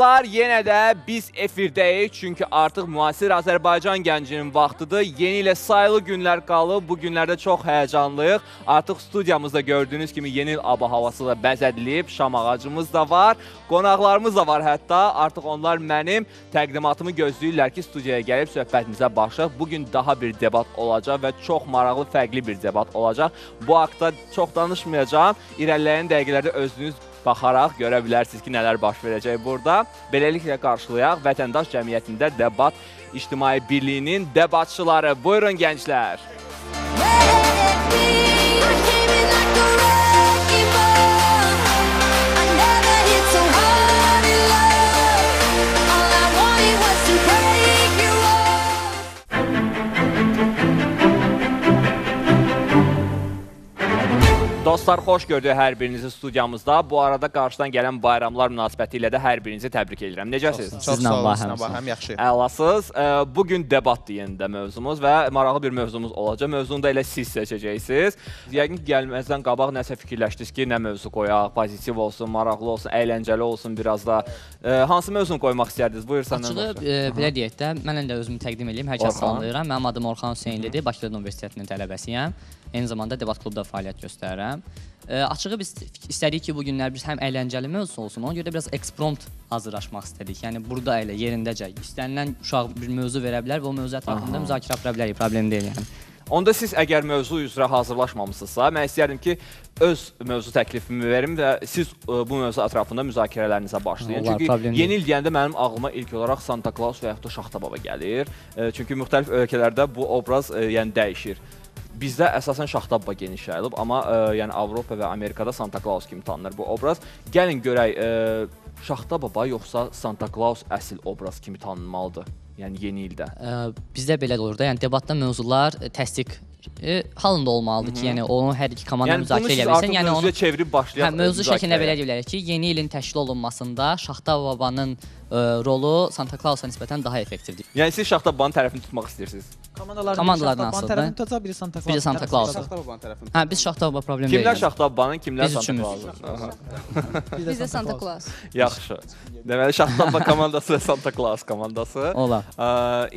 layıqlar, yenə də biz efirdəyik. Çünki artıq müasir Azərbaycan gəncinin vaxtıdır. Yeni ilə sayılı günlər qalıb. Bu günlərdə çox həyəcanlıyıq. Artıq studiyamızda gördüyünüz kimi yeni il aba-havası da bəzədilib. Şam ağacımız da var. Qonaqlarımız da var hətta. Artıq onlar mənim təqdimatımı gözləyirlər ki, studiyaya gəlib söhbətimizə başlayaq. Bu gün daha bir debat olacaq və çox maraqlı, fərqli bir debat olacaq. Bu haqda çox danışmayacağam. İrəliləyən dəqiqələrdə özünüz baxaraq görə bilərsiniz ki, nələr baş verəcək burada. Beləliklə qarşılayaq vətəndaş cəmiyyətində debat ictimai birliyinin debatçıları. Buyurun gənclər. Dostlar, xoş gördük hər birinizi studiyamızda. Bu arada qarşıdan gələn bayramlar münasibəti ilə də hər birinizi təbrik edirəm. Necəsiniz? Çox sağ olun. Sinaba, həm yaxşı. Əlasız. Bugün debatdır yenə də mövzumuz və maraqlı bir mövzumuz olacaq. Mövzunu da elə siz seçəcəksiniz. Yəqin ki, gəlməzdən qabaq nəsə fikirləşdiniz ki, nə mövzu qoyaq, pozitiv olsun, maraqlı olsun, əyləncəli olsun biraz da. Hansı mövzunu qoymaq istərdiniz? Buyur səndən. Açığı başla. e, belə deyək də, mən də özümü təqdim edeyim. Hər kəs salamlayıram. Mənim adım Orxan Hüseynlidir. Bakı Dövlət Universitetinin tələbəsiyəm. Eyni zamanda debat klubda fəaliyyət göstərirəm. E, açığı biz istədik ki, bu günlər biz həm əyləncəli mövzu olsun, ona görə də biraz eksprompt hazırlaşmaq istədik. Yəni burada elə yerindəcə istənilən uşaq bir mövzu verə bilər və o mövzu ətrafında müzakirə apara bilərik, problem deyil yəni. Onda siz əgər mövzu üzrə hazırlaşmamısınızsa, mən istərdim ki, öz mövzu təklifimi verim və siz ə, bu mövzu ətrafında müzakirələrinizə başlayın. Olar, Çünki yeni il deyəndə mənim ağlıma ilk olaraq Santa Claus və yaxud da Şaxta Baba gəlir. Ə, Çünki müxtəlif ölkələrdə bu obraz ə, yəni dəyişir. Bizdə əsasən Şaxta Baba geniş yayılıb, amma ə, yəni Avropa və Amerikada Santa Claus kimi tanınır bu obraz. Gəlin görək, ə, Şaxta Baba yoxsa Santa Claus əsl obraz kimi tanınmalıdır? Yəni yeni ildə. Ə, bizdə belə olur da, yəni debatda mövzular e, təsdiq e, halında olmalıdır ki, yəni onu hər iki komanda Yəni müzakirə edə bilsin. Yəni onu çevirib başlayaq. Hə, mövzu şəklində belə deyə bilərik ki, yeni ilin təşkil olunmasında Şaxta babanın ə, rolu Santa Clausa nisbətən daha effektivdir. Yəni siz Şaxta babanın tərəfini tutmaq istəyirsiniz. Komandalar Komandalardan asılıdır. tərəfini tutacaq, biri Santa Claus. Biri Santa Claus. Şaxta babanın tərəfini. Hə, biz Şaxta baba problem Kimlər deyil. Şaxta babanın, kimlər Biz Santa üçümüz. Claus'un? Aha, Biz Bizdə Santa Claus. Yaxşı. Deməli Şaxta baba komandası və Santa Claus komandası. Olar. Ə,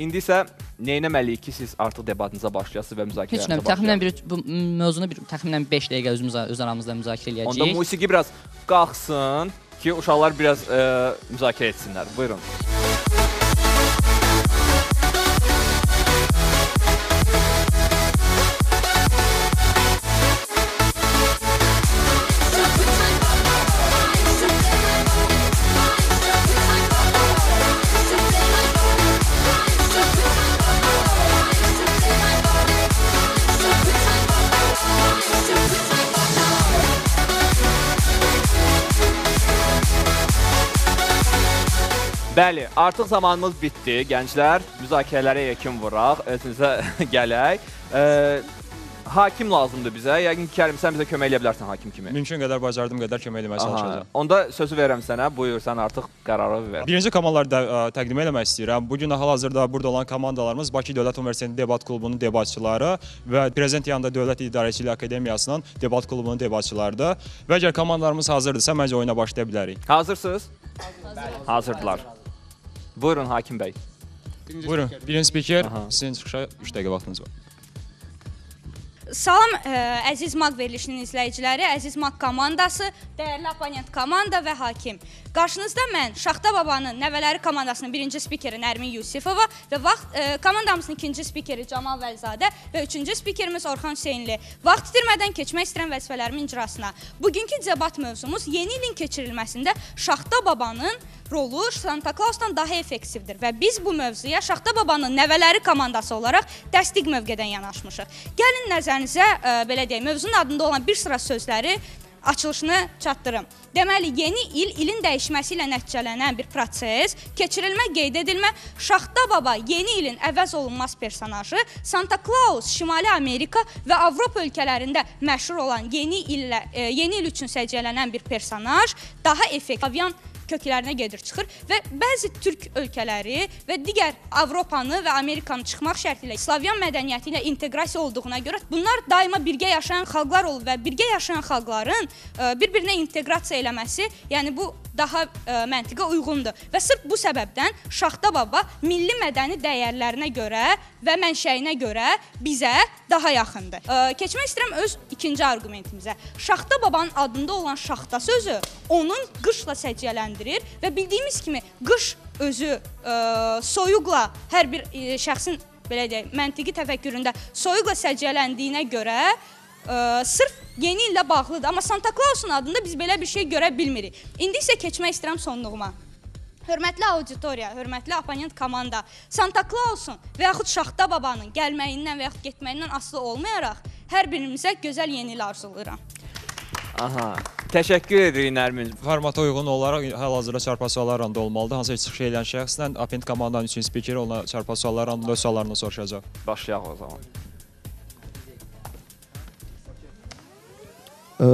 İndi isə nə etməliyik ki, siz artıq debatınıza başlayasınız və Heç müzakirəyə nə, təxminən bir bu mövzunu bir təxminən 5 dəqiqə özümüz öz aramızda müzakirə Onda edəcəyik. musiqi biraz qalxsın ki, uşaqlar biraz ə, müzakirə etsinlər. Buyurun. Bəli, artıq zamanımız bitdi, gənclər. Müzakirələrə yekun vuraq, özünüzə gələk. Ə, hakim lazımdır bizə. Yəqin ki, Kərim sən bizə kömək edə bilərsən hakim kimi. Mümkün qədər bacardığım qədər kömək Aha, çalışacağam. Onda sözü verirəm sənə. Buyur, sən artıq qərarı ver. Birinci komandaları da ə, təqdim etmək istəyirəm. Bu gün hal-hazırda burada olan komandalarımız Bakı Dövlət Universitetinin debat klubunun debatçıları və prezident yanında Dövlət İdarəçiliyi Akademiyasının debat klubunun debatçılarıdır. Və əgər komandalarımız hazırdırsa, məncə oyuna başlaya bilərik. Hazırsınız? Hazırdılar. Buyurun hakim bəy. Buyurun, birinci spiker, Aha. sizin çıxışa 3 dəqiqə vaxtınız var. Salam ə, əziz MAQ verilişinin izləyiciləri, əziz MAQ komandası, dəyərli oponent komanda və hakim. Qarşınızda mən Şaxta babanın nəvələri komandasının birinci spikeri Nərmin Yusifova və vaxt ə, komandamızın ikinci spikeri Camal Vəlizadə və üçüncü spikerimiz Orxan Hüseynli. Vaxt itirmədən keçmək istəyirəm vəzifələrimin icrasına. Bugünkü debat mövzumuz yeni ilin keçirilməsində Şaxta babanın rolu Santa Clausdan daha effektivdir və biz bu mövzuya Şaxta babanın nəvələri komandası olaraq dəstək mövqedən yanaşmışıq. Gəlin nəzərinizə ə, belə deyək, mövzunun adında olan bir sıra sözləri açılışını çatdırım. Deməli, yeni il ilin dəyişməsi ilə nəticələnən bir proses, keçirilmə, qeyd edilmə, Şaxta baba yeni ilin əvəz olunmaz personajı, Santa Claus Şimali Amerika və Avropa ölkələrində məşhur olan yeni illə e, yeni il üçün səciyyələnən bir personaj, daha effektiv köklərinə gedir çıxır və bəzi türk ölkələri və digər Avropanı və Amerikanı çıxmaq şərti ilə Slavyan mədəniyyəti ilə inteqrasiya olduğuna görə bunlar daima birgə yaşayan xalqlar olub və birgə yaşayan xalqların ə, bir-birinə inteqrasiya eləməsi, yəni bu daha ə, məntiqə uyğundur. Və sırf bu səbəbdən Şaxta baba milli mədəni dəyərlərinə görə və mənşəyinə görə bizə daha yaxındır. Ə, keçmək istəyirəm öz ikinci arqumentimizə. Şaxta babanın adında olan şaxta sözü onun qışla səciyyələndirir və bildiyimiz kimi qış özü ə, soyuqla hər bir ə, şəxsin belə deyək, məntiqi təfəkküründə soyuqla səciyyələndiyinə görə ə, sırf yeni illə bağlıdır. Amma Santa Clausun adında biz belə bir şey görə bilmirik. İndi isə keçmək istəyirəm sonluğuma. Hörmətli auditoriya, hörmətli oponent komanda, Santa Clausun və yaxud Şaxta babanın gəlməyindən və yaxud getməyindən asılı olmayaraq hər birimizə gözəl yeni il arzulayıram. Aha. Təşəkkür edirik Nərmin. Formata uyğun olaraq hal-hazırda çarpı suallar randa olmalıdır. Hansı çıxış edən şəxslə Apent komandanın üçün spikeri ona çarpı suallar randa öz suallarını soruşacaq. Başlayaq o zaman. Ə,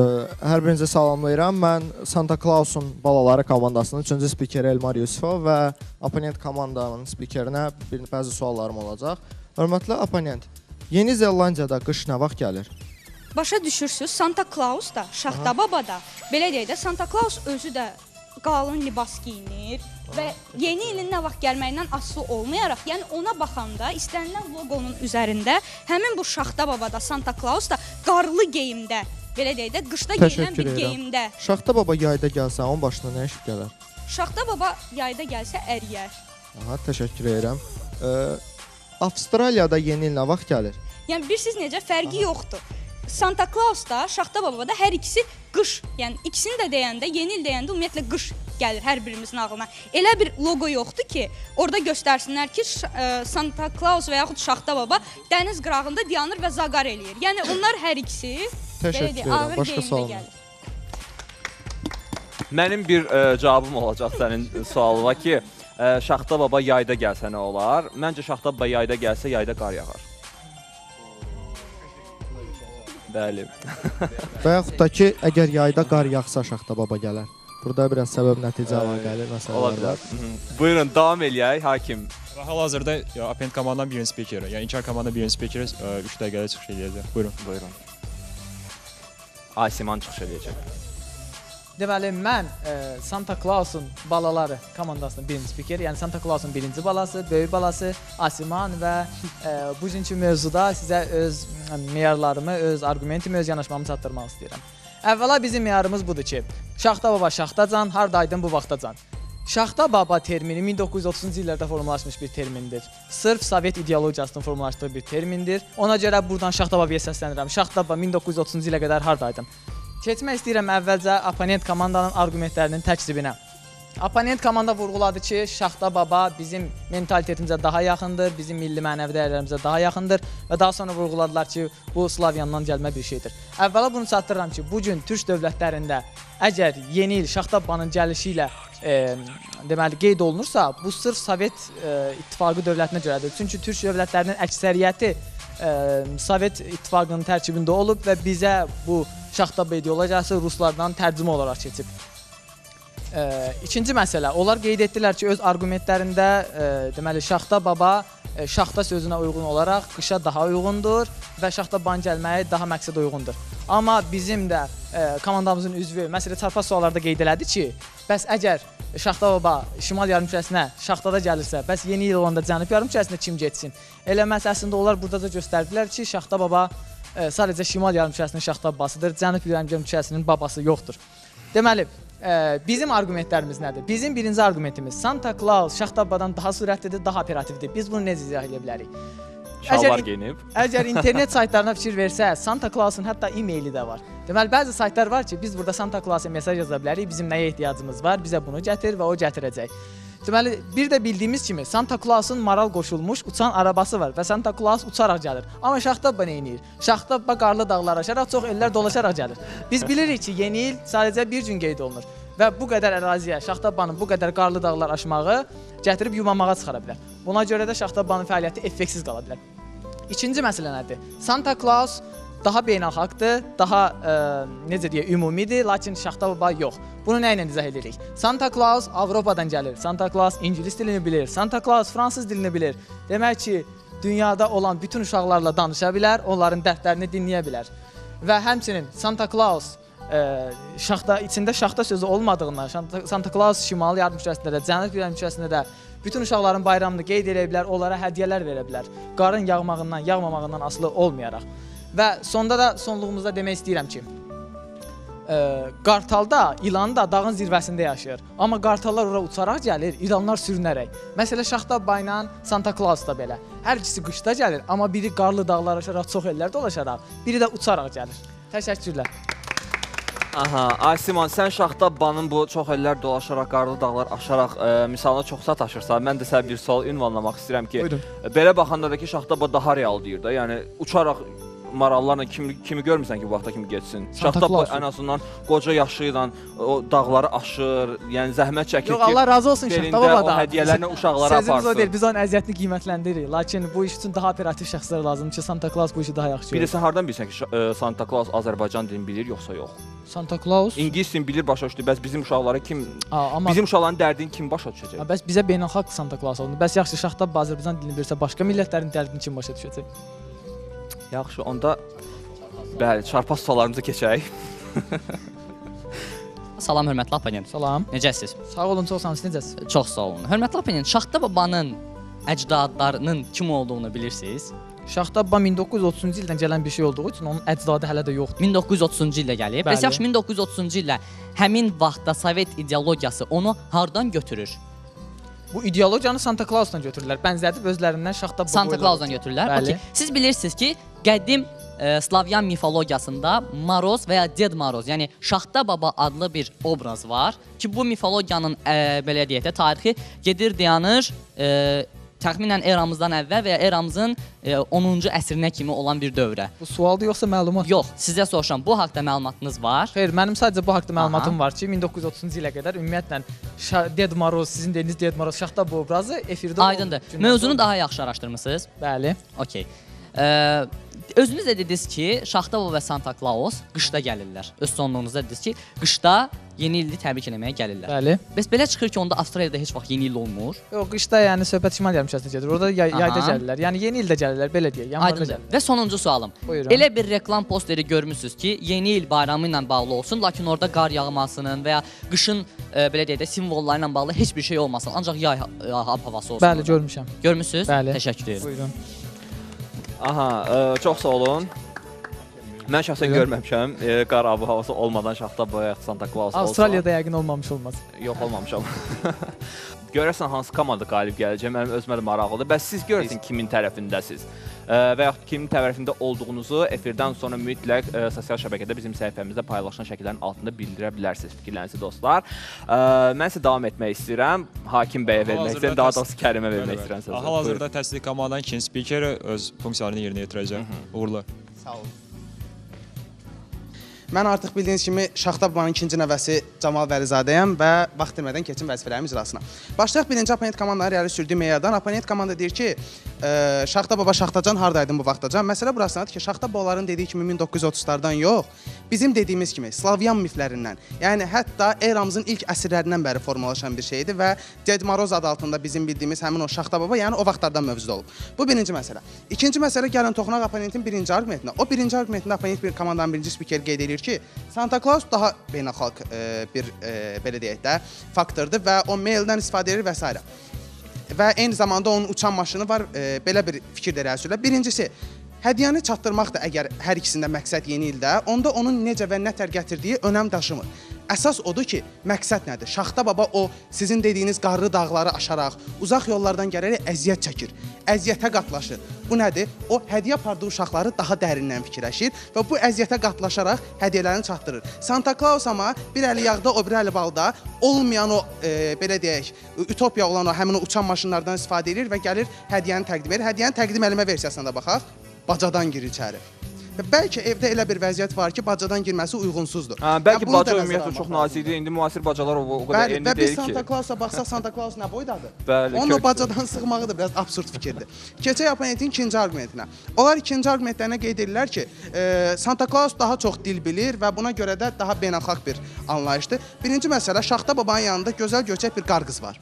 Hər birinizə salamlayıram. Mən Santa Clausun balaları komandasının 3-cü spikeri Elmar Yusifov və oponent komandanın spikerinə bir bəzi suallarım olacaq. Hörmətli oponent, Yeni Zelandiyada qış nə vaxt gəlir? Başa düşürsüz, Santa Claus da, Şaxta baba da, belə deyək də Santa Claus özü də qalın libas geyinir və yeni ilin nə vaxt gəlməyindən asılı olmayaraq, yəni ona baxanda istənilən loqonun üzərində həmin bu Şaxta baba da, Santa Claus da qarlı geyimdə, belə deyək də qışda geyinən Təşəkkür bir geyimdə. Şaxta baba yayda gəlsə, onun başına nə iş gələr? Şaxta baba yayda gəlsə əriyər. Aha, təşəkkür edirəm. Ə, Avstraliyada yeni il nə vaxt gəlir? Yəni bilirsiniz necə fərqi yoxdur. Santa Claus da, Şaxta baba da hər ikisi qış. Yəni ikisini də deyəndə, yeni il deyəndə ümumiyyətlə qış gəlir hər birimizin ağlına. Elə bir loqo yoxdur ki, orada göstərsinlər ki, Santa Claus və yaxud Şaxta baba dəniz qırağında dayanır və zaqar eləyir. Yəni onlar hər ikisi Təşəkkür edirəm. ağır Başqa gəlir. Mənim bir ə, cavabım olacaq sənin sualına ki, ə, Şaxta baba yayda gəlsə nə olar? Məncə Şaxta baba yayda gəlsə yayda qar yağar. Bəli. Və yaxud da ki, əgər yayda qar yağsa Şaxta baba gələr. Burada biraz səbəb nəticə əlaqəli məsələlər var. Buyurun, davam eləyək hakim. Və hal-hazırda ya, Apent komandanın birinci spikeri, yəni İnkar komandanın birinci spikeri 3 dəqiqədə çıxış edəcək. Buyurun. Buyurun. Aysiman çıxış edəcək. Deməli mən e, Santa Clausun balaları komandasının birinci spikeri, yəni Santa Clausun birinci balası, böyük balası Asiman və e, bugünkü mövzuda sizə öz meyarlarımı, öz arqumentimi, öz yanaşmamı çatdırmaq istəyirəm. Əvvəla bizim meyarımız budur ki, Şaxta baba şaxtacan, hardaydın bu vaxtacan. Şaxta baba termini 1930-cu illərdə formalaşmış bir termindir. Sırf Sovet ideologiyasının formalaşdığı bir termindir. Ona görə buradan Şaxta babaya səslənirəm. Şaxta baba 1930-cu ilə qədər hardaydın? Keçmək istəyirəm əvvəlcə oponent komandanın arqumentlərinin təkzibinə. Oponent komanda vurğuladı ki, Şaxta baba bizim mentalitetimizə daha yaxındır, bizim milli mənəvi dəyərlərimizə daha yaxındır və daha sonra vurğuladılar ki, bu Slavyandan gəlmə bir şeydir. Əvvəla bunu çatdırıram ki, bu gün türk dövlətlərində əgər yeni il Şaxta babanın gəlişi ilə e, deməli qeyd olunursa, bu sırf Sovet e, İttifaqı dövlətinə görədir. Çünki türk dövlətlərinin əksəriyyəti e, Sovet İttifaqının tərkibində olub və bizə bu Şaxta ideologiyası ruslardan tərcümə olaraq keçib. Ə, ikinci məsələ, onlar qeyd etdilər ki, öz arqumentlərində ə, deməli Şaxta baba ə, şaxta sözünə uyğun olaraq qışa daha uyğundur və şaxta ban gəlməyi daha məqsədə uyğundur. Amma bizim də ə, komandamızın üzvü məsələ çarpaz suallarda qeyd elədi ki, bəs əgər Şaxta baba şimal yarımkürəsinə şaxtada gəlirsə, bəs yeni il olanda cənub yarımkürəsində kim getsin? Elə məsələsində onlar burada da göstərdilər ki, Şaxta baba ə, sadəcə şimal yarımkürəsinin şaxta babasıdır, cənub yarımkürəsinin babası yoxdur. Deməli, ə, bizim arqumentlərimiz nədir? Bizim birinci arqumentimiz Santa Claus Şaxtabadan daha sürətlidir, daha operativdir. Biz bunu necə izah edə bilərik? Şalvar in- geyinib. Əgər internet saytlarına fikir versə, Santa Clausun hətta e-maili də var. Deməli, bəzi saytlar var ki, biz burada Santa Clausa mesaj yaza bilərik, bizim nəyə ehtiyacımız var, bizə bunu gətir və o gətirəcək. Deməli, bir də bildiyimiz kimi Santa Clausun maral qoşulmuş uçan arabası var və Santa Claus uçaraq gəlir. Amma Şaxtabba nə edir? Şaxtabba qarlı dağlar aşaraq çox ellər dolaşaraq gəlir. Biz bilirik ki, yeni il sadəcə bir gün qeyd olunur və bu qədər əraziyə Şaxtabbanın bu qədər qarlı dağlar aşmağı gətirib yumamağa çıxara bilər. Buna görə də Şaxtabbanın fəaliyyəti effektsiz qala bilər. İkinci məsələ nədir? Santa Claus daha beynəlxalqdır, daha ə, necə deyək, ümumidir, lakin Şaxta baba yox. Bunu nə ilə izah edirik? Santa Claus Avropadan gəlir. Santa Claus ingilis dilini bilir. Santa Claus fransız dilini bilir. Demək ki, dünyada olan bütün uşaqlarla danışa bilər, onların dərdlərini dinləyə bilər. Və həmçinin Santa Claus ə, şaxta içində şaxta sözü olmadığından Santa, Claus şimali yarım küçəsində də, cənub yarım küçəsində də bütün uşaqların bayramını qeyd edə bilər, onlara hədiyyələr verə bilər. Qarın yağmağından, yağmamağından asılı olmayaraq. Və sonda da sonluğumuzda demək istəyirəm ki, ə, qartalda, ilan da dağın zirvəsində yaşayır. Amma qartallar ora uçaraq gəlir, ilanlar sürünərək. Məsələn, Şaxta bayla Santa Claus da belə. Hər ikisi qışda gəlir, amma biri qarlı dağlar aşaraq, çox ellər dolaşaraq, biri də uçaraq gəlir. Təşəkkürlər. Aha, Aysiman, sən Şaxtabanın bu çox ellər dolaşaraq, qarlı dağlar aşaraq ə, misalına çoxsa taşırsan, mən də sənə bir sual ünvanlamaq istəyirəm ki, Buyurun. belə baxanda da ki, Şaxtaba daha real deyir də. Yəni uçaraq marallarla kimi kimi görmüsən ki, bu vaxta kimi getsin. Claus. ən azından qoca yaşı ilə o dağları aşır, yəni zəhmət çəkir Yox, Allah razı olsun Şaxta o babadan. hədiyyələrlə uşaqlara Sözümüz o deyil, aparsın. biz onun əziyyətini qiymətləndiririk. Lakin bu iş üçün daha operativ şəxslər lazımdır ki, Santa Claus bu işi daha yaxşı Bir də görür. sən hardan bilirsən ki, ə, Santa Claus Azərbaycan dilini bilir yoxsa yox? Santa Claus. İngilis dilini bilir, başa düşdü. Bəs bizim uşaqlara kim Aa, amma bizim uşaqların dərdini kim başa düşəcək? Bəs bizə beynəlxalq Santa Claus oldu. Bəs yaxşı Şaxta Azərbaycan dilini bilirsə, başqa millətlərin dərdini kim başa düşəcək? Yaxşı, onda bəli, çarpaz suallarımıza keçək. Salam hörmətli abonent. Salam. Necəsiz? Sağ olun, çox sağ olun. Siz necəsiz? Çox sağ olun. Hörmətli abonent, Şaxta babanın əcdadlarının kim olduğunu bilirsiniz? Şaxta baba 1930-cu ildən gələn bir şey olduğu üçün onun əcdadı hələ də yoxdur. 1930-cu ildə gəlib. Bəs yaxşı 1930-cu ildə həmin vaxtda Sovet ideologiyası onu hardan götürür? Bu ideologiyanı Santa Clausdan götürürlər. Bənzədib özlərindən Şaxta baba Santa Clausdan götürürlər. Bəli. Okay. Siz bilirsiniz ki, qədim e, Slavyan mifologiyasında Maroz və ya Ded Maroz, yəni Şaxta baba adlı bir obraz var ki, bu mifologiyanın e, belə deyək də tarixi gedir dayanır e, təxminən eramızdan əvvəl və ya eramızın e, 10-cu əsrinə kimi olan bir dövrə. Bu sualdır yoxsa məlumat? Yox, sizə soruşuram, bu haqqda məlumatınız var? Xeyr, mənim sadəcə bu haqqda məlumatım Aha. var ki, 1930-cu ilə qədər ümumiyyətlə Ded Maroz, sizin dediyiniz Ded Maroz Şaxta bu obrazı efirdə Aydındır. Mövzunu daha yaxşı araşdırmısınız? Bəli. Okay. Ə, özünüz də dediniz ki, Şaxta baba və Santa Claus qışda gəlirlər. Öz sonluğunuzda dediniz ki, qışda yeni illi təbrik etməyə gəlirlər. Bəli. Bəs belə çıxır ki, onda Avstraliyada heç vaxt yeni il olmur. Yox, qışda yəni söhbət şimal yarımkürəsində gedir. Orada yay, Aha. yayda gəlirlər. Yəni yeni ildə gəlirlər, belə deyək. Yanvarda Aydındır. gəlirlər. Və sonuncu sualım. Buyurun. Elə bir reklam posteri görmüsüz ki, yeni il bayramı ilə bağlı olsun, lakin orada qar yağmasının və ya qışın ə, belə deyək də simvolları ilə bağlı heç bir şey olmasın, ancaq yay ha- havası olsun. Bəli, orada. görmüşəm. Görmüsüz? Bəli. Təşəkkür edirəm. Buyurun. Aha, ə, çox sağ olun. Mən şəxsən görməmişəm. E, qar abi havası olmadan Şaxta boya Santa Claus olsa. Avstraliyada yəqin olmamış olmaz. Yox olmamışam. Görəsən hansı komanda qalib gələcək? Mənim özümə də maraqlıdır. Bəs siz görəsən kimin tərəfindəsiz? Və yaxud kimin tərəfində olduğunuzu efirdən sonra mütləq ə, sosial şəbəkədə bizim səhifəmizdə paylaşılan şəkillərin altında bildirə bilərsiniz fikirlərinizi dostlar. Ə, mən sizə davam etmək istəyirəm. Hakim bəyə vermək istəyirəm. Daha doğrusu Kərimə vermək istəyirəm sözü. Hal-hazırda təsdiq komandanın ikinci spikeri öz funksiyalarını yerinə yetirəcək. Uğurlar. Sağ olun. Mən artıq bildiyiniz kimi Şaxta babanın ikinci nəvəsi Camal Vəlizadəyəm və vaxt itirmədən keçim vəzifələrim icrasına. Başlayaq birinci oponent komandanın irəli sürdüyü meyardan. Oponent komanda deyir ki, e, Şaxta baba Şaxtacan hardaydın bu vaxtacan? Məsələ burasındadır ki, Şaxta babaların dediyi kimi 1930-lardan yox, bizim dediyimiz kimi Slavyan miflərindən, yəni hətta eramızın ilk əsrlərindən bəri formalaşan bir şeydir və Ded Maroz adı altında bizim bildiyimiz həmin o Şaxta baba, yəni o vaxtlardan mövcud olub. Bu birinci məsələ. İkinci məsələ gəlin toxunaq oponentin birinci arqumentinə. O birinci arqumentində oponent bir komandanın birinci spikeri qeyd edir ki, Santa Claus daha beynəlxalq e, bir e, belə deyək də faktordur və o maildən istifadə edir və s. Və eyni zamanda onun uçan maşını var. E, belə bir fikir də irəli sürülür. Birincisi, hədiyyəni çatdırmaq da əgər hər ikisində məqsəd yeni ildə, onda onun necə və nə tər gətirdiyi önəm daşımır. Əsas odur ki, məqsəd nədir? Şaxta baba o sizin dediyiniz qarlı dağları aşaraq, uzaq yollardan gələrək əziyyət çəkir. Əziyyətə qatlaşır. Bu nədir? O hədiyyə apardığı uşaqları daha dərindən fikirləşir və bu əziyyətə qatlaşaraq hədiyyələrini çatdırır. Santa Claus amma bir əli yağda, o bir əli balda olmayan o e, belə deyək, utopiya olan o həmin o uçan maşınlardan istifadə edir və gəlir hədiyyəni təqdim edir. Hədiyyənin təqdim eləmə versiyasına da baxaq. Bacadan girir içəri. Bəlkə evdə elə bir vəziyyət var ki, bacadan girməsi uyğunsuzdur. Hə, bəlkə da baca ümumiyyətlə çox nazikdir. İndi müasir bacalar o, o qədər Bəli, enli və biz deyil Santa ki. Clausa baxsaq Santa Claus nə boydadır? Bəli, Onu kökdür. bacadan sığmağı da biraz absurd fikirdir. Keçək oponentin ikinci arqumentinə. Onlar ikinci arqumentlərinə qeyd edirlər ki, e, Santa Claus daha çox dil bilir və buna görə də daha beynəlxalq bir anlayışdır. Birinci məsələ Şaxta babanın yanında gözəl göçək bir qarqız var.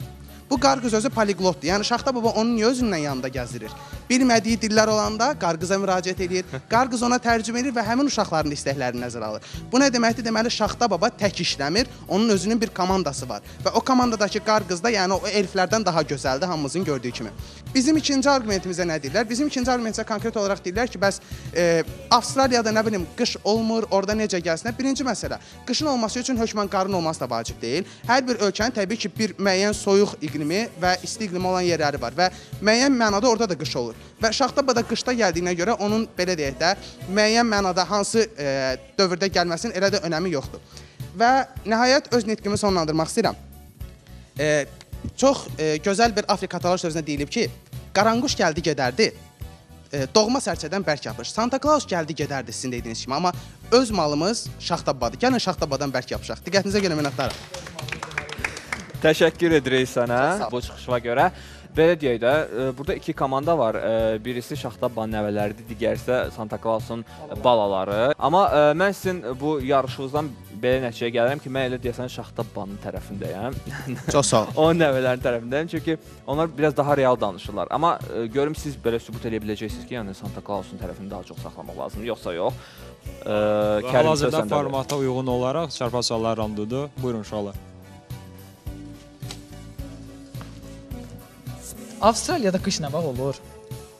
Bu qarqız özü poliglotdur. Yəni Şaxta baba onun özündən yanında gəzirir? Bilmədiyi dillər olanda qarqıza müraciət edir. Qarqız ona tərcümə edir və həmin uşaqların istəklərini nəzərə alır. Bu nə deməkdir? Deməli Şaxta baba tək işləmir. Onun özünün bir komandası var və o komandadakı qarqız da, yəni o elflərdən daha gözəldir hamımızın gördüyü kimi. Bizim ikinci arqumentimizə nə deyirlər? Bizim ikinci arqumentimizə konkret olaraq deyirlər ki, bəs e, Avstraliyada nə bilim qış olmur, orada necə gəlsinlər? Birinci məsələ, qışın olması üçün hökmən qarın olması da vacib deyil. Hər bir ölkənin təbii ki, bir müəyyən soyuq iqlimi və isti iqlimi olan yerləri var və müəyyən mənada orada da qış olur. Və Şaxtabada qışda gəldiyinə görə onun belə deyək də müəyyən mənada hansı e, dövrdə gəlməsinin elə də önəmi yoxdur. Və nəhayət öz nitqimi sonlandırmaq istəyirəm. E, çox e, gözəl bir Afrikatalar sözünə deyilib ki, qaranquş gəldi gedərdi. E, doğma sərçədən bərk yapış. Santa Claus gəldi gedərdi sizin dediyiniz kimi, amma öz malımız Şaxtabadır. Gəlin Şaxtabadan bərk yapışaq. Diqqətinizə görə minnətdaram. Təşəkkür edirik sənə bu çıxışına görə. Belə deyək də, e, burada iki komanda var. E, Birisi Şaxtaban nəvələridir, digəri isə Santa Clausun balaları. Amma e, mən sizin bu yarışınızdan belə nəticəyə gəlirəm ki, mən elə deyəsən Şaxtabanın tərəfindəyəm. Çox sağ ol. Onun nəvələrin tərəfindəyəm. Çünki onlar biraz daha real danışırlar. Amma e, görüm siz belə sübut edə biləcəksiniz ki, yəni Santa Clausun tərəfini daha çox saxlamaq lazımdır, yoxsa yox. E, Hal-hazırda formata uyğun olaraq çarpaz suallar raundudur. Buyurun uşaqlar. Avstraliyada qış nə vaxt olur?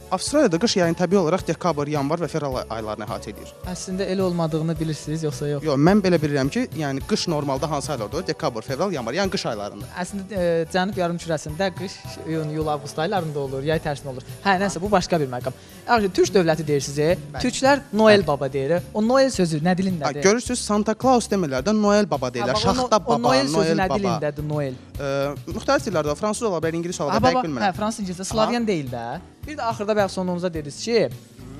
Avstraliyada qış yayın təbii olaraq dekabr, yanvar və fevral aylarını əhatə edir. Əslində elə olmadığını bilirsiniz yoxsa yox? Yox, mən belə bilirəm ki, yəni qış normalda hansı aylarda olur? Dekabr, fevral, yanvar, yəni qış aylarında. Əslində e, Cənub yarımkürəsində qış iyun, iyul, avqust aylarında olur, yay tərsində olur. Hə, nəsə bu başqa bir məqam. Yaxşı, Türk dövləti deyirsiniz, e? Türklər Noel baba deyir. O Noel sözü nə dilindədir? görürsüz, Santa Claus demirlər də Noel baba deyirlər. no- Şaxta O baba, Noel sözü Noel nə baba. dilindədir Noel? Ə, müxtəlif dillərdə, fransız ola bilər, ingilis ola bilər, baba, dəqiq hə, bilmirəm. fransız ingiliscə, Slavyan deyil də. Bir də axırda bayaq sonunuza dediniz ki,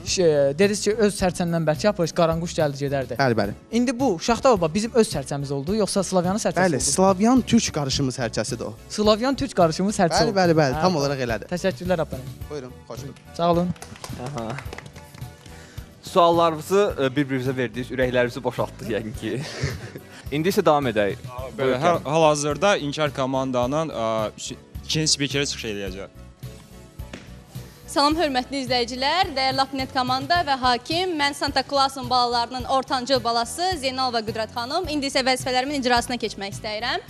şey, dediniz ki, öz sərçəndən bəlkə yapış, qaranquş gəldi gedərdi. Bəli, bəli. İndi bu Şaxta baba bizim öz sərçəmiz oldu, yoxsa Slavyanın sərçəsi Bəli, oldu? Slavyan türk qarışımı sərçəsidir o. Slavyan türk qarışımı sərçə Bəli, bəli, bəli, Hə, tam olaraq elədir. Təşəkkürlər apanım. Buyurun, xoş gördük. Sağ olun. Aha. Suallarınızı e, bir-birinizə verdiniz, ürəklərinizi boşaltdıq yəqin ki. İndi isə davam edək. Hal-hazırda İnkar komandanın ikinci spikeri çıxış eləyəcək. Salam hörmətli izləyicilər, dəyərli Apnet komanda və hakim, mən Santa Clausun balalarının ortancıl balası Zeynal və Qüdrət xanım. İndi isə vəzifələrimin icrasına keçmək istəyirəm.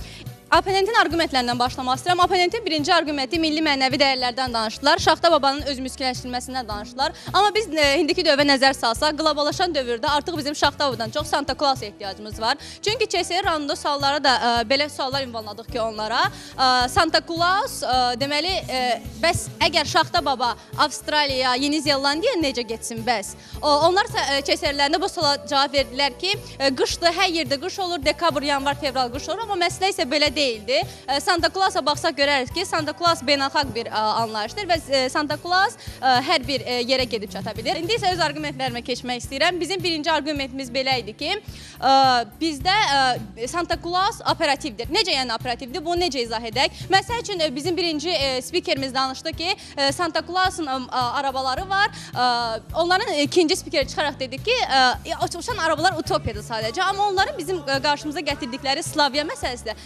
Oponentin arqumentlərindən başlamaq istəyirəm. Oponentin birinci arqumenti milli mənəvi dəyərlərdən danışdılar. Şaxta babanın öz müskilləşdirilməsindən danışdılar. Amma biz e, indiki dövrə nəzər salsaq, qloballaşan dövrdə artıq bizim Şaxta babadan çox Santa Clausa ehtiyacımız var. Çünki KSR raundunda suallara da e, belə suallar ünvanladıq ki, onlara e, Santa Claus e, deməli e, bəs əgər Şaxta baba Avstraliya, Yeni Zelandiya necə getsin bəs? O, onlar KSR-lərində bu suala cavab verdilər ki, e, qışdır, hər yerdə qış olur, dekabr, yanvar, fevral qış olur, amma məsələ isə belə deyildi. E, Santa Clausa baxsaq görərik ki, Santa Claus beynəlxalq bir e, anlayışdır və e, Santa Claus hər bir yerə gedib çata bilir. İndi isə öz arqumentlərimə keçmək istəyirəm. Bizim birinci arqumentimiz belə idi ki, bizdə Santa Claus operativdir. Necə yəni operativdir? Bunu necə izah edək? Məsəl üçün bizim birinci spikerimiz danışdı ki, Santa Clausun arabaları var. Onların ikinci spikeri çıxaraq dedi ki, uçan arabalar utopiyadır sadəcə, amma onların bizim qarşımıza gətirdikləri Slavya məsələsi də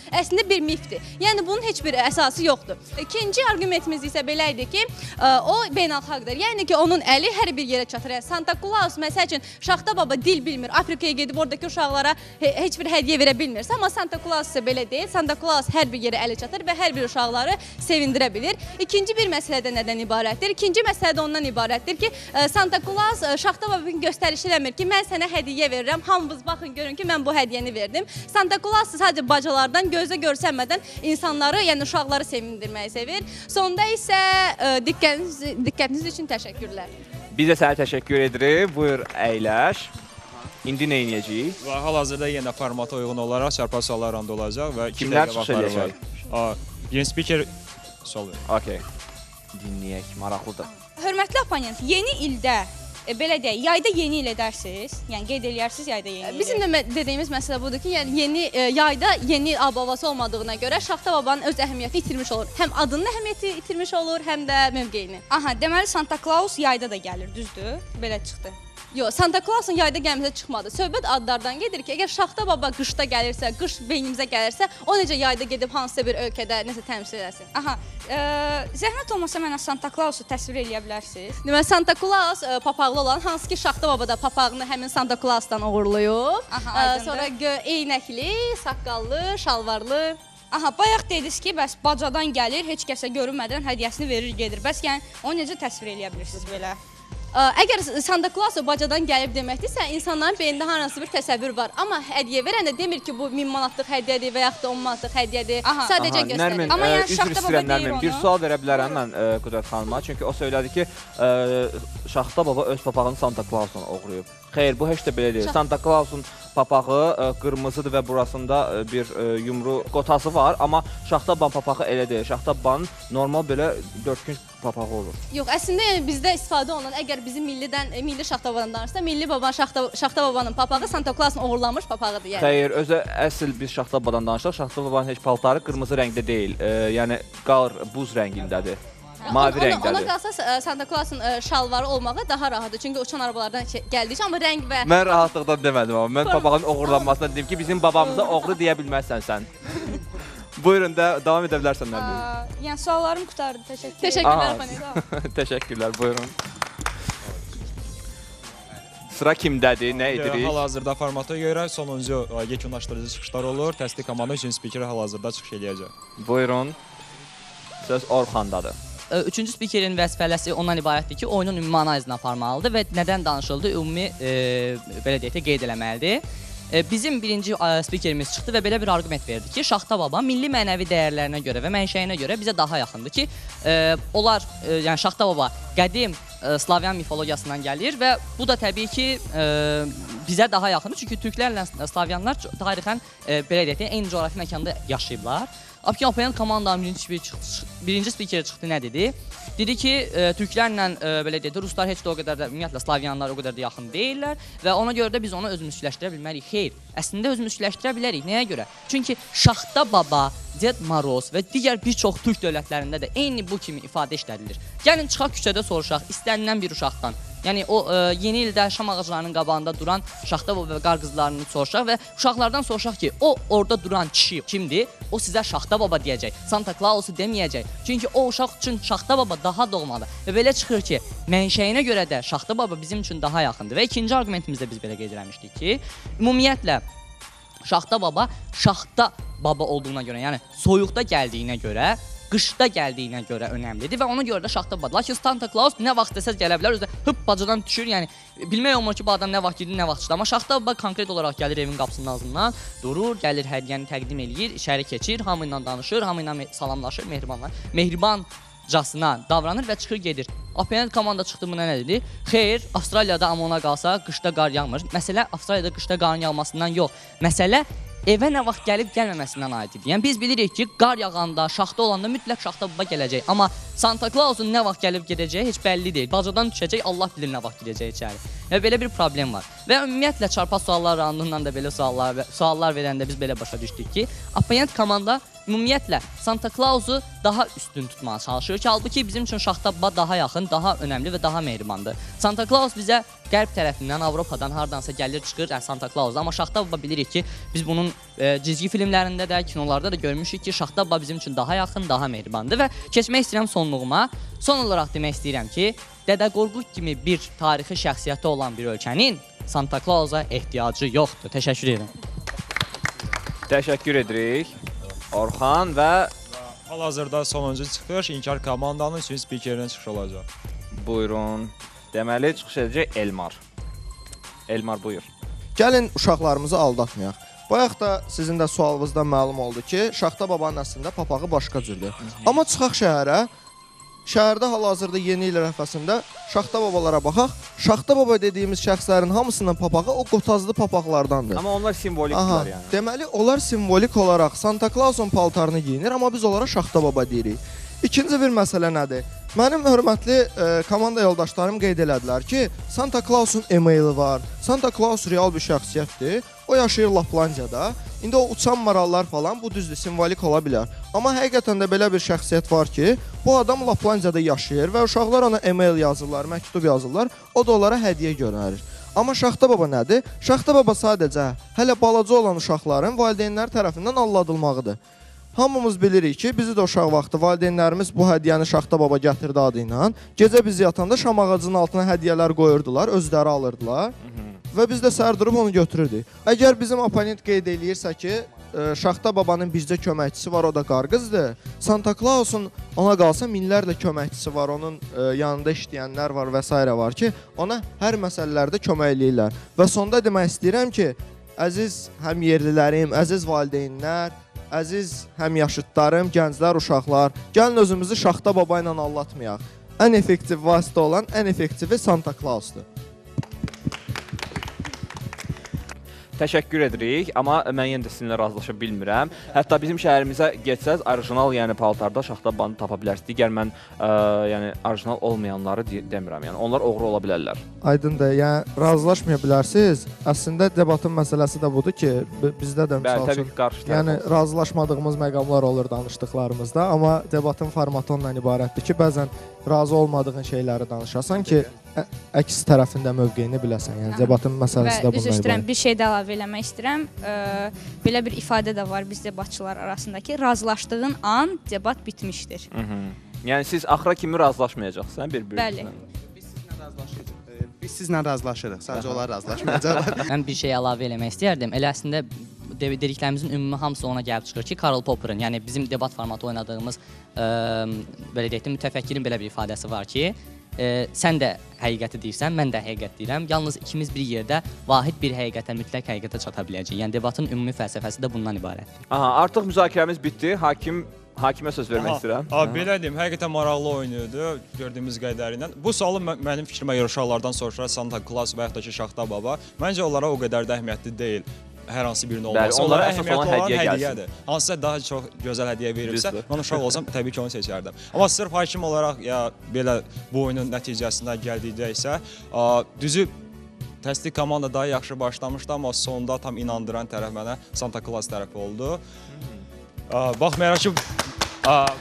əslində bir mifdir. Yəni bunun heç bir əsası yoxdur. İkinci arqumentimiz isə belə idi ki, e, o beynəlxalqdır. Yəni ki, onun əli hər bir yerə çatır. Yəni Santa Claus məsəl üçün Şaxta baba dil bilmir. Afrikaya gedib oradakı uşaqlara he heç bir hədiyyə verə bilmirsə, amma Santa Claus isə belə deyil. Santa Claus hər bir yerə əli çatır və hər bir uşaqları sevindirə bilir. İkinci bir məsələ də nədən ibarətdir? İkinci məsələ də ondan ibarətdir ki, e, Santa Claus e, Şaxta baba göstəriş eləmir ki, mən sənə hədiyyə verirəm. Hamınız baxın görün ki, mən bu hədiyyəni verdim. Santa Claus sadəcə bacalardan gözə görsənmədən insanları, yəni uşaqları sevindirməyi sevir. Sonda isə e, diqqətiniz diqqətiniz üçün təşəkkürlər. Biz də sənə təşəkkür edirik. Buyur, əyləş. İndi nə edəcəyik? Və hal-hazırda yenə formata uyğun olaraq çarpaz suallar raundu olacaq və Kimlər çıxış? A, Birinci spiker sual verir. Okay. Dinləyək, maraqlıdır. Hörmətli oponent, yeni ildə e, belə deyək, yayda yeni il edərsiniz? Yəni qeyd eləyərsiniz yayda yeni il. Bizim də dediyimiz məsələ budur ki, yəni yeni e, yayda yeni ab-havası olmadığına görə Şaxta babanın öz əhəmiyyəti itirmiş olur. Həm adının əhəmiyyəti itirmiş olur, həm də mövqeyini. Aha, deməli Santa Claus yayda da gəlir, düzdür? Belə çıxdı. Yox, Santa Clausun yayda gəlməsə çıxmadı. Söhbət adlardan gedir ki, əgər Şaxta baba qışda gəlirsə, qış beynimizə gəlirsə, o necə yayda gedib hansısa bir ölkədə nəsə təmsil etsin? Aha. Ə, zəhmət olmasa mənə Santa Clausu təsvir eləyə bilərsiniz? Deməli Santa Claus ə, papaqlı olan, hansı ki Şaxta baba da papağını həmin Santa Clausdan uğurlayıb. Aha, Ə, aydındır. sonra eynəkli, saqqallı, şalvarlı. Aha, bayaq dediniz ki, bəs bacadan gəlir, heç kəsə görünmədən hədiyyəsini verir, gedir. Bəs yəni onu necə təsvir eləyə bilirsiniz belə? Əgər Santa Claus bacadan gəlib deməkdirsə, insanların beynində hansı bir təsəvvür var. Amma hədiyyə verəndə demir ki, bu 1000 manatlıq hədiyyədir və yaxud da 10 manatlıq hədiyyədir. Aha. Sadəcə Aha, göstərir. Nərmin, Amma yəni Şaxta baba deyir Nərmin. Bir onu. sual verə bilərəm mən ə, Qüdrət xanıma. Çünki o söylədi ki, ə, Şaxta baba öz papağını Santa Clausdan oğurlayıb. Xeyr, bu heç də belə deyil. Santa Clausun papağı ə, qırmızıdır və burasında ə, bir ə, yumru qotası var, amma Şaxta baba papağı elə deyil. Şaxta babanın normal belə dörtkünc papağı olur. Yox, əslində yəni bizdə istifadə olunan əgər bizim millidən, e, milli şaxta babadan danışsa, milli baba şaxta şaxta babanın papağı Santa Clausun oğurlanmış papağıdır yəni. Xeyr, özü əsl biz Şaxta babadan danışırıq. Şaxta babanın heç paltarı qırmızı rəngdə deyil. Yəni qar, buz rəngindədir. Mavi ona, ona, ona rəngdədir. qalsa e, Santa Clausun e, şalvarı olmağı daha rahatdır. Çünki uçan arabalardan şey- gəldikcə amma rəng və Mən rahatlıqdan demədim amma mən papağın oğurlanmasına dedim ki, bizim babamıza oğru deyə bilməzsən sən. Buyurun da davam edə bilərsən Nərmin. Yəni suallarım qurtardı. Təşəkkür. Təşəkkürlər Aha. Fərid. Təşəkkürlər, buyurun. Sıra kimdədir, nə edirik? Hal-hazırda formata görə sonuncu ə, yekunlaşdırıcı çıxışlar olur. Təsdiq komanda üçün spikeri hal-hazırda çıxış eləyəcək. Buyurun. Söz Orxandadır. Üçüncü spikerin vəzifələsi ondan ibarətdir ki, oyunun ümumi analizini aparmalıdır və nədən danışıldı ümumi e, belə deyək də qeyd eləməlidir. E, Bizim birinci ə, spikerimiz çıxdı və belə bir arqument verdi ki, Şaxta baba milli mənəvi dəyərlərinə görə və mənşəyinə görə bizə daha yaxındır ki, e, onlar e, yəni Şaxta baba qədim e, Slavyan mifologiyasından gəlir və bu da təbii ki, e, bizə daha yaxındır çünki türklərlə Slavyanlar tarixən e, belə deyək də eyni coğrafi məkanda yaşayıblar. Oponent komandanın birinci spikeri çıxdı, birinci spikeri çıxdı nə dedi? Dedi ki, e, türklərlə e, belə də ruslar heç də o qədər də ümumiyyətlə slavyanlar o qədər də yaxın deyillər və ona görə də biz onu özümüzləşdirə bilmərik. Xeyr, əslində özümüzləşdirə bilərik. Nəyə görə? Çünki Şaxta baba, Ded Maroz və digər bir çox türk dövlətlərində də eyni bu kimi ifadə işlədilir. Gəlin çıxaq küçədə soruşaq istənilən bir uşaqdan. Yəni o e, yeni ildə şam ağaclarının qabağında duran Şaxta baba və qar qızlarını soruşaq və uşaqlardan soruşaq ki, o orada duran kişi kimdir? O sizə Şaxta baba deyəcək. Santa Clausu deməyəcək. Çünki o uşaq üçün Şaxta baba daha doğmadır. Və belə çıxır ki, mənşəyinə görə də Şaxta baba bizim üçün daha yaxındır. Və ikinci arqumentimizdə biz belə qeyd eləmişdik ki, ümumiyyətlə Şaxta baba Şaxta baba olduğuna görə, yəni soyuqda gəldiyinə görə qışda gəldiyinə görə önəmlidir və ona görə də şaxta baba. Lakin Santa Claus nə vaxt desəz gələ bilər, özü də hıp bacadan düşür. Yəni bilmək olmur ki, bu adam nə vaxt gedir, nə vaxt çıxır. Amma şaxta baba konkret olaraq gəlir evin qapısının ağzından, durur, gəlir hədiyyəni təqdim eləyir, içəri keçir, hamı ilə danışır, hamı ilə salamlaşır, mehribanlar. Mehribancasına davranır və çıxır gedir. Opponent komanda çıxdı buna nə dedi? Xeyr, Avstraliyada amma ona qalsa qışda qar yağmır. Məsələ Avstraliyada qışda qarın yağmasından yox. Məsələ evə nə vaxt gəlib gəlməməsindən aiddir. Yəni biz bilirik ki, qar yağanda, şaxta olanda mütləq şaxta baba gələcək. Amma Santa Clausun nə vaxt gəlib gedəcəyi heç bəlli deyil. Bacadan düşəcək, Allah bilir nə vaxt girəcək içəri. Və belə bir problem var. Və ümumiyyətlə çarpaz suallar raundundan da belə suallar suallar verəndə biz belə başa düşdük ki, opponent komanda ümumiyyətlə Santa Clausu daha üstün tutmağa çalışır ki, halbuki bizim üçün şaxta baba daha yaxın, daha önəmli və daha mehribandır. Santa Claus bizə qərb tərəfindən, Avropadan hardansa gəlir çıxır, yəni Santa Claus, amma şaxta baba bilirik ki, biz bunun e, cizgi filmlərində də, kinolarda da görmüşük ki, şaxta baba bizim üçün daha yaxın, daha mehribandır və keçmək istəyirəm sonluğuma. Son olaraq demək istəyirəm ki, Dədə Qorqud kimi bir tarixi şəxsiyyəti olan bir ölkənin Santa Clausa ehtiyacı yoxdur. Təşəkkür edirəm. Təşəkkür edirik. Orxan və Hal-hazırda sonuncu çıxış İnkar komandanın üçün spikerin çıxışı olacaq. buyurun. Deməli çıxış edəcək Elmar. Elmar buyur. Gəlin uşaqlarımızı aldatmayaq. Bayaq da sizin də sualınızdan məlum oldu ki, Şaxta babanın əslində papağı başqa cürdür. Amma çıxaq şəhərə. Şəhərdə hal-hazırda yeni il ərəfəsində Şaxta babalara baxaq. Şaxta baba dediyimiz şəxslərin hamısının papağı o qotazlı papaqlardandır. Amma onlar simvolikdirlər yəni. deməli onlar simvolik olaraq Santa Clausun paltarını geyinir, amma biz onlara Şaxta baba deyirik. İkinci bir məsələ nədir? Mənim hörmətli e, komanda yoldaşlarım qeyd elədilər ki, Santa Clausun e-maili var. Santa Claus real bir şəxsiyyətdir. O yaşayır Laplandiyada. İndi o uçan marallar falan bu düzdür, simvolik ola bilər. Amma həqiqətən də belə bir şəxsiyyət var ki, bu adam Laplandiyada yaşayır və uşaqlar ona e-mail yazırlar, məktub yazırlar. O da onlara hədiyyə göndərir. Amma Şaxta baba nədir? Şaxta baba sadəcə hələ balaca olan uşaqların valideynləri tərəfindən alladılmağıdır. Hamımız bilirik ki, bizi də uşaq vaxtı valideynlərimiz bu hədiyyəni Şaxta baba gətirdi adı ilə. Gecə biz yatanda şam ağacının altına hədiyyələr qoyurdular, özləri alırdılar. Və biz də səhər durub onu götürürdük. Əgər bizim oponent qeyd eləyirsə ki, ə, Şaxta babanın bircə köməkçisi var, o da qarqızdır. Santa Clausun ona qalsa minlərlə köməkçisi var, onun ə, yanında işləyənlər var və s. var ki, ona hər məsələlərdə kömək eləyirlər. Və sonda demək istəyirəm ki, əziz həm yerlilərim, əziz valideynlər, əziz həm yaşıdlarım, gənclər, uşaqlar, gəlin özümüzü Şaxta baba ilə allatmayaq. Ən effektiv vasitə olan ən effektivi Santa Clausdur. Təşəkkür edirik, amma mən yenə də sizinlə razılaşa bilmirəm. Hətta bizim şəhərimizə getsəz, orijinal, yəni paltarda şaxta bandı tapa bilərsiniz. Digər mən ə, yəni orijinal olmayanları de demirəm. Yəni onlar oğru ola bilərlər. Aydındır. Yəni razılaşmaya bilərsiniz. Əslində debatın məsələsi də budur ki, bi- bizdə də Bəli, məsəl üçün qarşı Yəni olsun. razılaşmadığımız məqamlar olur danışdıqlarımızda, amma debatın formatı ondan ibarətdir ki, bəzən razı olmadığın şeyləri danışasan ki, ə- əks tərəfində mövqeyini biləsən. Yəni debatın məsələsi də bundan istəyirəm, ibarətdir. bir şey də əlavə eləmək istəyirəm. Ə, belə bir ifadə də var biz debatçılar arasında ki, razılaşdığın an debat bitmişdir. Mhm. Yəni siz axıra kimi razılaşmayacaqsınız hə, bir-birinizlə. Bəli. Biz sizlə razılaşırıq. Ee, Biz sizlə razılaşırıq. Sadəcə onlar razılaşmayacaqlar. Mən bir şey əlavə eləmək istəyərdim. Elə əslində de- dediklərimizin ümumi hamısı ona gəlib çıxır ki, Karl Popper'ın, yəni bizim debat formatı oynadığımız ə, belə deyək də mütəfəkkirin belə bir ifadəsi var ki, ə, sən də həqiqəti deyirsən, mən də həqiqət deyirəm. Yalnız ikimiz bir yerdə vahid bir həqiqətə, mütləq həqiqətə çata biləcəyik. Yəni debatın ümumi fəlsəfəsi də bundan ibarətdir. Aha, artıq müzakirəmiz bitdi. Hakim hakimə söz vermək istəyirəm. Aha, belə deyim, həqiqətən maraqlı idi gördüyümüz qədərilə. Bu sualı mə- mənim fikrimə görə uşaqlardan soruşar Santa Claus və yaxud da ki Şaxta baba. Məncə onlara o qədər də əhəmiyyətli deyil hər hansı birinin olması. onlara Onlara əsas olan hədiyyə gəlsin. hədiyyədir. Hansısa daha çox gözəl hədiyyə Düzdür. mən uşaq olsam təbii ki onu seçərdim. Amma sırf hakim olaraq ya belə bu oyunun nəticəsində gəldikdə isə düzü təsdiq komanda daha yaxşı başlamışdı, amma sonda tam inandıran tərəf mənə Santa Claus tərəfi oldu. Baxmayaraq ki,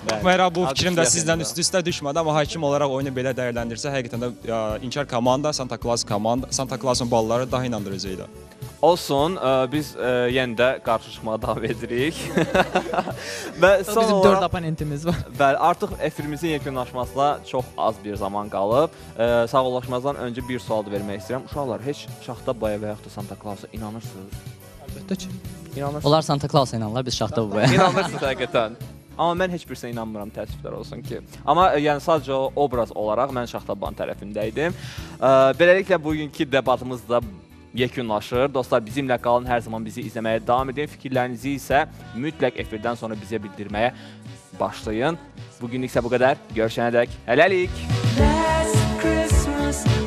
baxmayaraq bu fikrim də sizdən üst-üstə düşmədi, amma hakim olaraq oyunu belə dəyərləndirsə, həqiqətən də İnkar komanda, Santa Claus komanda, Santa Clausun balları daha inandırıcı idi. Olsun, ə, biz ə, yenə də qarşı çıxmağa davam edirik. Və son Bizim 4 olaraq oponentimiz var. Bəli, artıq efirimizin yekunlaşmasına çox az bir zaman qalıb. Ə, sağollaşmazdan öncə bir sual da vermək istəyirəm. Uşaqlar, heç Şaxta Baya və yaxud da Santa Clausa inanırsınız? Əlbəttə ki. İnanırsınız? Onlar Santa Clausa inanırlar, biz Şaxta babaya. İnanırsınız həqiqətən. Amma mən heç birisinə inanmıram, təəssüflər olsun ki. Amma yəni sadəcə o obraz olaraq mən Şaxtaban tərəfində idim. Beləliklə bugünkü debatımız da yekunlaşır. Dostlar bizimlə qalın, hər zaman bizi izləməyə davam edin. Fikirlərinizi isə mütləq efirdən sonra bizə bildirməyə başlayın. Bugünlük isə bu qədər. Görüşənə dək. Hələlik. Last Christmas